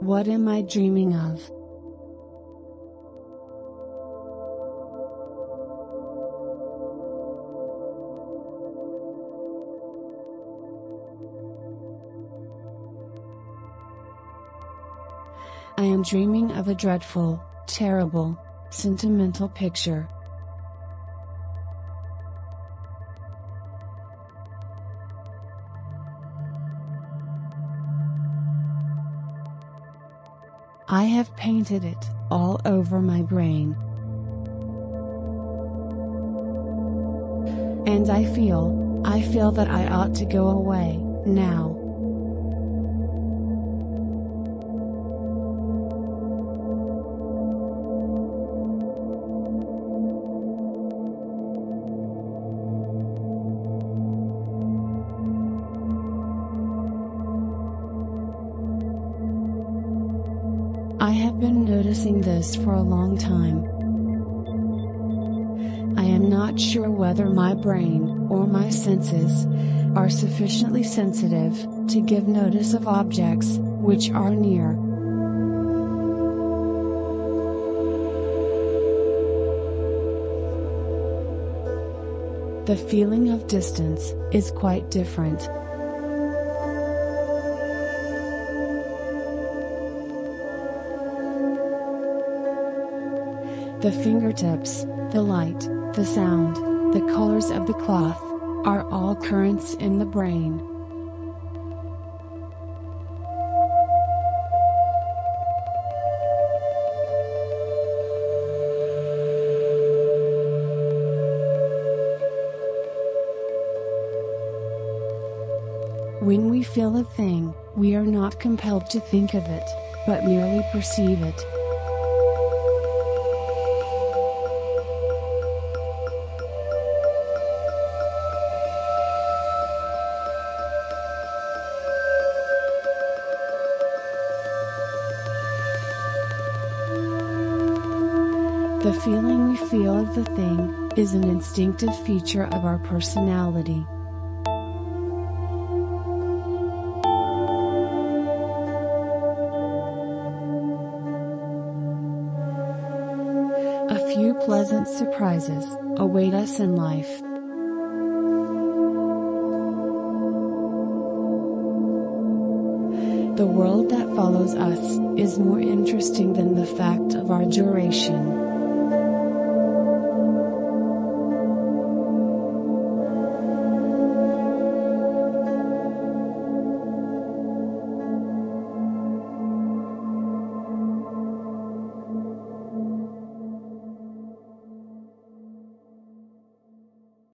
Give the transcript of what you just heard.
What am I dreaming of? I am dreaming of a dreadful, terrible, sentimental picture. I have painted it all over my brain. And I feel, I feel that I ought to go away, now. I have been noticing this for a long time. I am not sure whether my brain, or my senses, are sufficiently sensitive to give notice of objects which are near. The feeling of distance is quite different. The fingertips, the light, the sound, the colors of the cloth, are all currents in the brain. When we feel a thing, we are not compelled to think of it, but merely perceive it. The feeling we feel of the thing, is an instinctive feature of our personality. A few pleasant surprises await us in life. The world that follows us is more interesting than the fact of our duration.